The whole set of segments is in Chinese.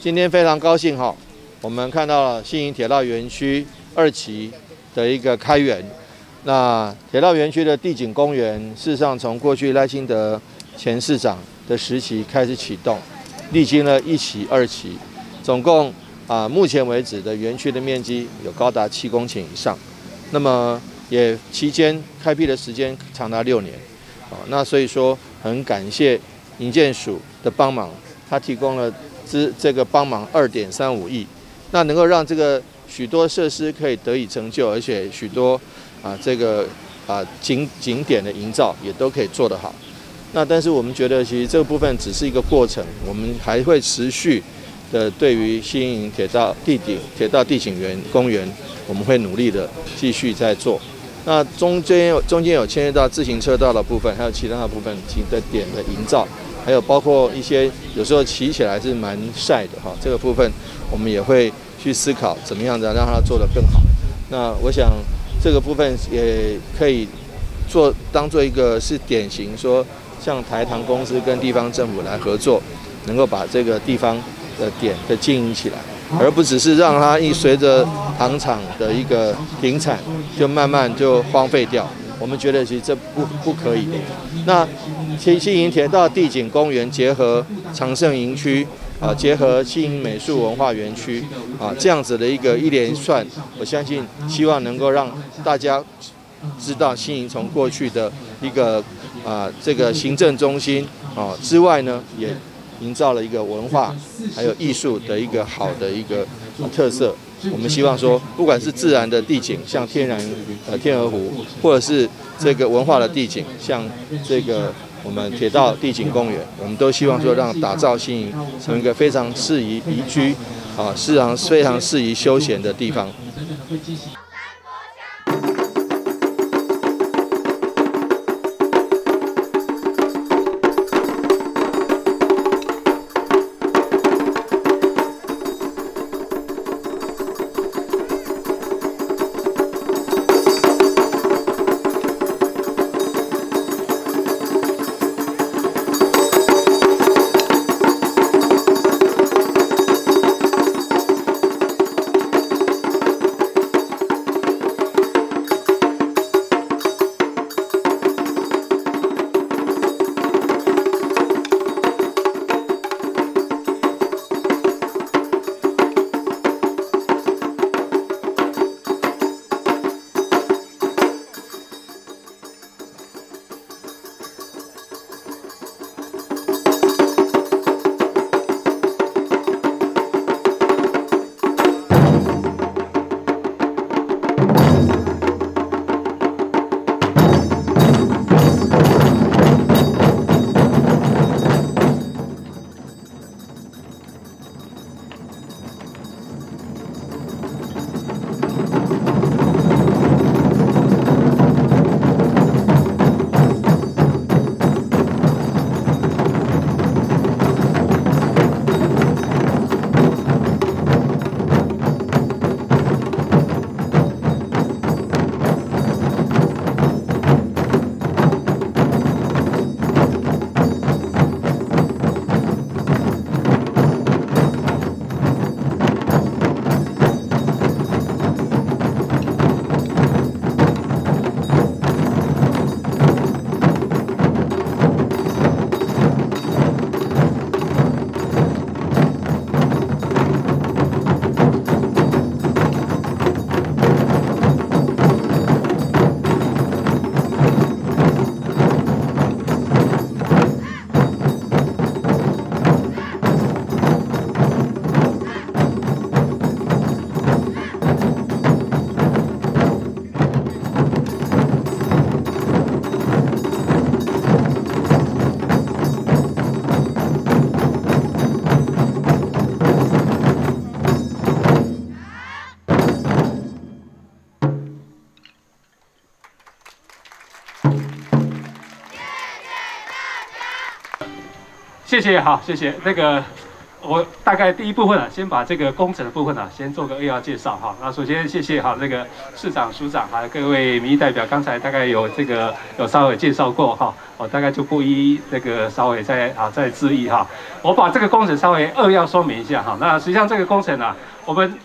今天非常高兴哈，我们看到了新营铁道园区二期的一个开园。那铁道园区的地景公园，事实上从过去赖清德前市长的时期开始启动，历经了一期、二期，总共啊目前为止的园区的面积有高达七公顷以上。那么也期间开辟的时间长达六年，啊，那所以说很感谢营建署的帮忙，他提供了资这个帮忙二点三五亿，那能够让这个许多设施可以得以成就，而且许多啊这个啊景景点的营造也都可以做得好。那但是我们觉得其实这个部分只是一个过程，我们还会持续的对于新营铁道地底铁道地景园公园，我们会努力的继续在做。那中间有中间有牵涉到自行车道的部分，还有其他的部分景的点的营造，还有包括一些有时候骑起来是蛮晒的哈，这个部分我们也会去思考怎么样的让它做得更好。那我想这个部分也可以做当做一个是典型，说像台糖公司跟地方政府来合作，能够把这个地方的点的经营起来。而不只是让它一随着糖厂的一个停产，就慢慢就荒废掉。我们觉得其实这不不可以。那新新营铁道地景公园结合长盛营区啊，结合新营美术文化园区啊，这样子的一个一连串，我相信希望能够让大家知道新营从过去的一个啊这个行政中心啊之外呢，也。营造了一个文化还有艺术的一个好的一个特色。我们希望说，不管是自然的地景，像天然呃天鹅湖，或者是这个文化的地景，像这个我们铁道地景公园，我们都希望说，让打造新营成为一个非常适宜宜居啊，非常非常适宜休闲的地方。谢谢，好，谢谢那个，我大概第一部分啊，先把这个工程的部分啊，先做个扼要介绍哈。那首先谢谢哈那个市长、署长还有各位民意代表，刚才大概有这个有稍微介绍过哈，我大概就不一那个稍微再啊再质疑哈。我把这个工程稍微扼要说明一下哈。那实际上这个工程呢，我们。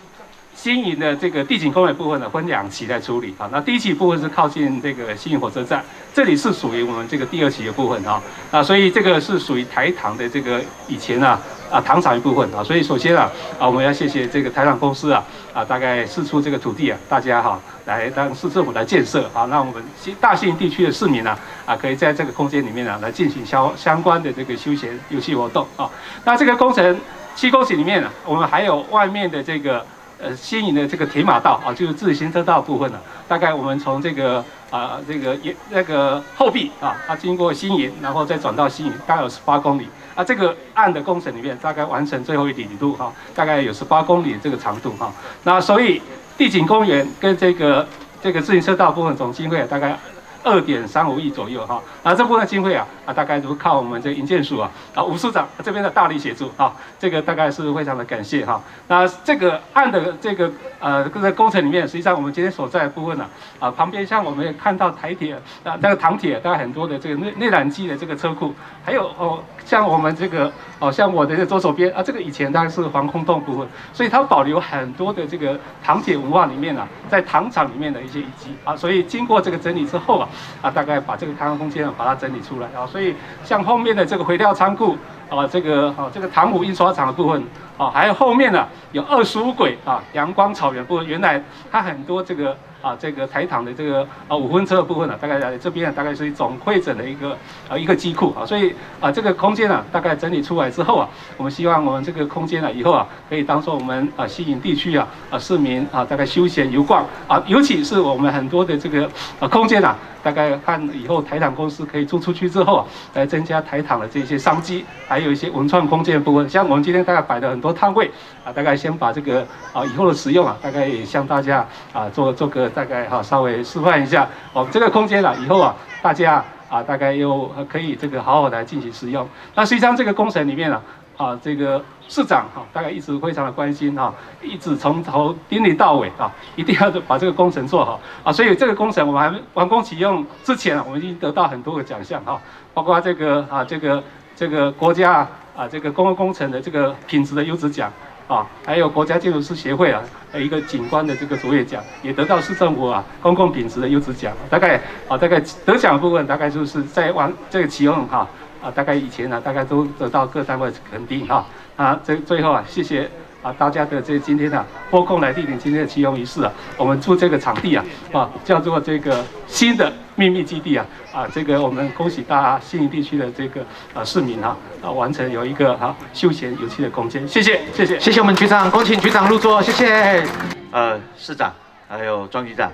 新营的这个地景公园部分呢，分两期来处理啊。那第一期部分是靠近这个新营火车站，这里是属于我们这个第二期的部分啊。啊，所以这个是属于台糖的这个以前啊啊糖厂一部分啊。所以首先啊啊，我们要谢谢这个台糖公司啊啊，大概释出这个土地啊，大家哈来当市政府来建设啊，那我们新大新营地区的市民呢啊，可以在这个空间里面呢来进行相相关的这个休闲游戏活动啊。那这个工程七公顷里面呢，我们还有外面的这个。呃，新颖的这个铁马道啊，就是自行车道部分呢，大概我们从这个啊，这个也那个后壁啊，它经过新营，然后再转到新营，大概有十八公里啊。这个岸的工程里面，大概完成最后一里路哈，大概有十八公里这个长度哈。那所以地景公园跟这个这个自行车道部分总经费大概。二点三五亿左右哈，啊，这部分经费啊，啊，大概都靠我们这营建署啊，啊，吴署长这边的大力协助啊，这个大概是非常的感谢哈。那这个案的这个呃，在工程里面，实际上我们今天所在的部分呢，啊，旁边像我们也看到台铁啊，那个唐铁，大概很多的这个内内燃机的这个车库，还有哦，像我们这个哦，像我的这左手边啊，这个以前大概是防空洞部分，所以它保留很多的这个唐铁文化里面啊，在糖厂里面的一些遗迹啊，所以经过这个整理之后啊。啊，大概把这个开放空间，把它整理出来啊，所以像后面的这个回调仓库啊，这个啊，这个糖湖印刷厂的部分啊，还有后面呢有二十五轨啊，阳光草原部分，原来它很多这个。啊，这个台糖的这个啊五分车的部分呢，大概在这边啊，大概是一种会诊的一个啊一个机库啊，所以啊这个空间呢，大概整理出来之后啊，我们希望我们这个空间呢，以后啊可以当做我们啊吸引地区啊啊市民啊大概休闲游逛啊，尤其是我们很多的这个啊空间啊，大概看以后台糖公司可以租出去之后啊，来增加台糖的这些商机，还有一些文创空间的部分，像我们今天大概摆了很多摊位啊，大概先把这个啊以后的使用啊，大概也向大家啊做做个。大概哈稍微示范一下，哦，这个空间了以后啊，大家啊大概又可以这个好好来进行使用。那实际上这个工程里面呢，啊这个市长哈大概一直非常的关心哈，一直从头盯你到尾啊，一定要把这个工程做好啊。所以这个工程我们还完工启用之前，我们已经得到很多个奖项哈，包括这个啊这个这个国家啊这个公共工程的这个品质的优质奖。啊，还有国家建筑师协会啊，一个景观的这个卓越奖，也得到市政府啊公共品质的优质奖。大概啊，大概得奖部分大概就是在往这个启用哈啊，大概以前呢，大概都得到各单位肯定哈啊。这最后啊，谢谢。啊，大家的这今天呢，拨空来莅临今天的启用仪式啊，我们出这个场地啊，啊，叫做这个新的秘密基地啊，啊，这个我们恭喜大家新营地区的这个啊市民啊，啊，完成有一个啊休闲有趣的空间，谢谢，谢谢，谢谢我们局长，恭请局长入座，谢谢。呃，市长，还有庄局长，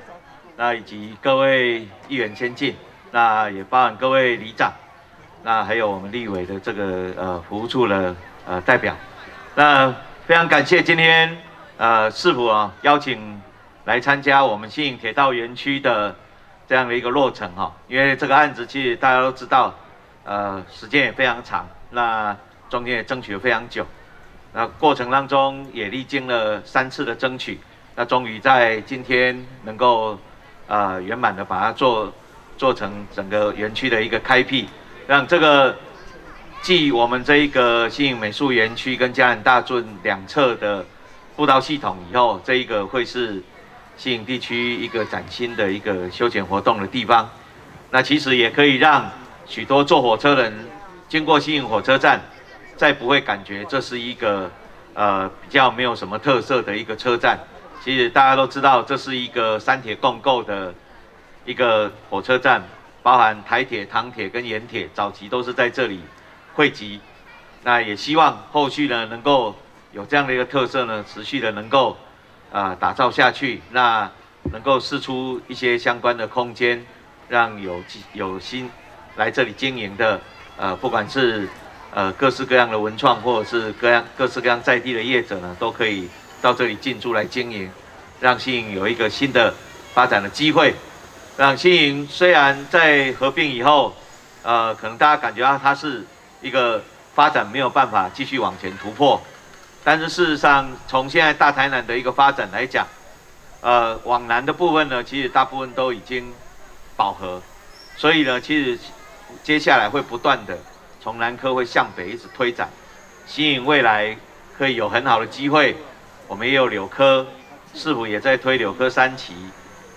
那以及各位议员先进，那也包含各位里长，那还有我们立委的这个呃服务处的呃代表，那。非常感谢今天，呃，市府啊邀请来参加我们新营铁道园区的这样的一个落成哈，因为这个案子其实大家都知道，呃，时间也非常长，那中间也争取了非常久，那过程当中也历经了三次的争取，那终于在今天能够呃圆满的把它做做成整个园区的一个开辟，让这个。继我们这一个新颖美术园区跟嘉南大圳两侧的步道系统以后，这一个会是新颖地区一个崭新的一个休闲活动的地方。那其实也可以让许多坐火车人经过新颖火车站，再不会感觉这是一个呃比较没有什么特色的一个车站。其实大家都知道，这是一个三铁共构的一个火车站，包含台铁、唐铁跟盐铁，早期都是在这里。汇集，那也希望后续呢能够有这样的一个特色呢，持续的能够啊打造下去，那能够试出一些相关的空间，让有有心来这里经营的呃，不管是呃各式各样的文创，或者是各样各式各样在地的业者呢，都可以到这里进驻来经营，让新营有一个新的发展的机会。让新营虽然在合并以后，呃，可能大家感觉到它是。一个发展没有办法继续往前突破，但是事实上，从现在大台南的一个发展来讲，呃，往南的部分呢，其实大部分都已经饱和，所以呢，其实接下来会不断的从南科会向北一直推展，吸引未来可以有很好的机会。我们也有柳科，市府也在推柳科三期，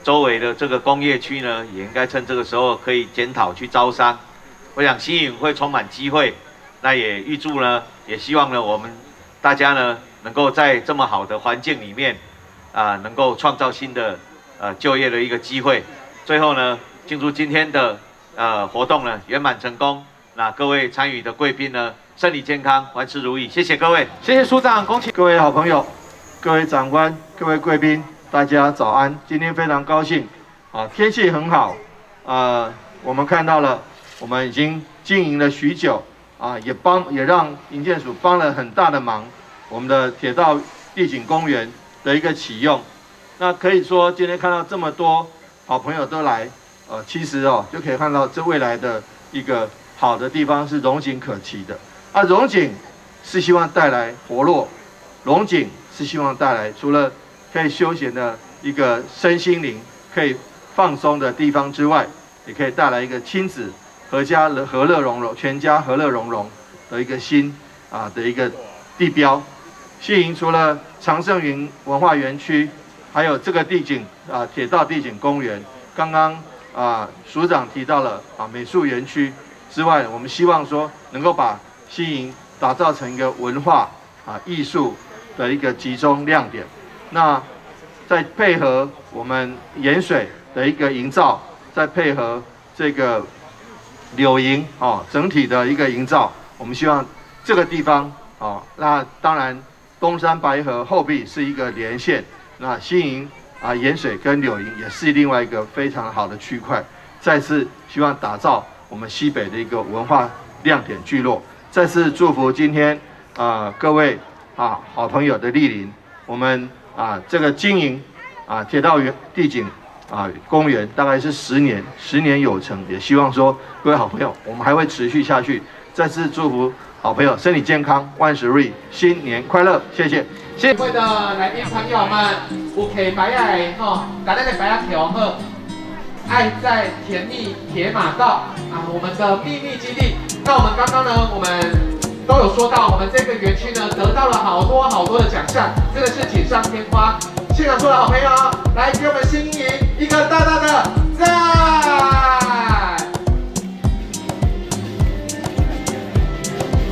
周围的这个工业区呢，也应该趁这个时候可以检讨去招商。我想新颖会充满机会，那也预祝呢，也希望呢，我们大家呢能够在这么好的环境里面，啊，能够创造新的呃就业的一个机会。最后呢，庆祝今天的呃活动呢圆满成功。那各位参与的贵宾呢，身体健康，万事如意。谢谢各位，谢谢署长，恭喜各位好朋友。各位长官、各位贵宾，大家早安！今天非常高兴，啊，天气很好，啊，我们看到了，我们已经经营了许久，啊，也帮也让营建署帮了很大的忙，我们的铁道地景公园的一个启用，那可以说今天看到这么多好朋友都来，呃，其实哦，就可以看到这未来的一个好的地方是荣景可期的，啊，荣景是希望带来活络，荣景。是希望带来除了可以休闲的一个身心灵可以放松的地方之外，也可以带来一个亲子阖家和乐融融、全家和乐融融的一个新啊的一个地标。西营除了长盛云文化园区，还有这个地景啊铁道地景公园，刚刚啊署长提到了啊美术园区之外，我们希望说能够把西营打造成一个文化啊艺术。的一个集中亮点，那再配合我们盐水的一个营造，再配合这个柳营哦，整体的一个营造，我们希望这个地方哦，那当然东山白河后壁是一个连线，那新营啊盐水跟柳营也是另外一个非常好的区块，再次希望打造我们西北的一个文化亮点聚落，再次祝福今天啊各位。啊，好朋友的莅临，我们啊这个经营啊铁道园地景啊公园大概是十年，十年有成，也希望说各位好朋友，我们还会持续下去。再次祝福好朋友身体健康，万事如意，新年快乐！谢谢。谢谢各位的来宾朋友们，五 K 白爱哈，大家的白爱调和，爱在甜蜜铁马道啊，我们的秘密基地。那我们刚刚呢，我们。都有说到，我们这个园区呢得到了好多好多的奖项，真的是锦上添花。现场所有的好朋友，来给我们新年一个大大的赞。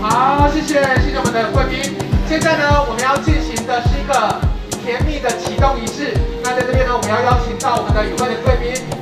好谢谢谢谢我们的贵宾。现在呢我们要进行的是一个甜蜜的启动仪式。那在这边呢我们要邀请到我们的有关的贵宾。